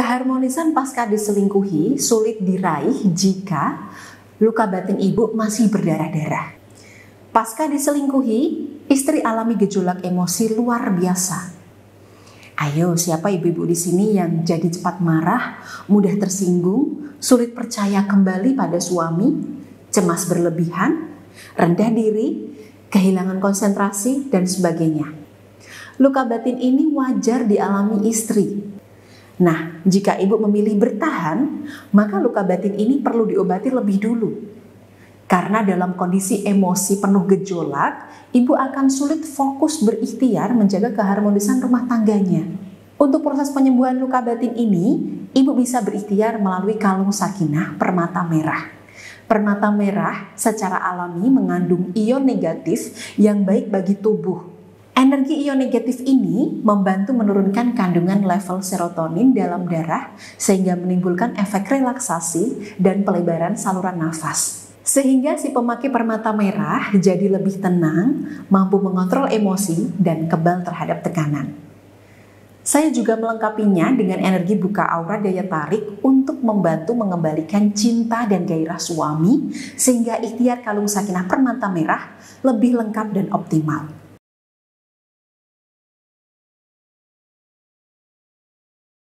Keharmonisan pasca diselingkuhi sulit diraih jika luka batin ibu masih berdarah-darah. Pasca diselingkuhi, istri alami gejolak emosi luar biasa. Ayo, siapa ibu-ibu di sini yang jadi cepat marah, mudah tersinggung, sulit percaya kembali pada suami, cemas berlebihan, rendah diri, kehilangan konsentrasi, dan sebagainya. Luka batin ini wajar dialami istri, Nah, jika ibu memilih bertahan, maka luka batin ini perlu diobati lebih dulu. Karena dalam kondisi emosi penuh gejolak, ibu akan sulit fokus berikhtiar menjaga keharmonisan rumah tangganya. Untuk proses penyembuhan luka batin ini, ibu bisa berikhtiar melalui kalung sakinah permata merah. Permata merah secara alami mengandung ion negatif yang baik bagi tubuh Energi ion negatif ini membantu menurunkan kandungan level serotonin dalam darah sehingga menimbulkan efek relaksasi dan pelebaran saluran nafas. Sehingga si pemakai permata merah jadi lebih tenang, mampu mengontrol emosi dan kebal terhadap tekanan. Saya juga melengkapinya dengan energi buka aura daya tarik untuk membantu mengembalikan cinta dan gairah suami sehingga ikhtiar kalung sakinah permata merah lebih lengkap dan optimal.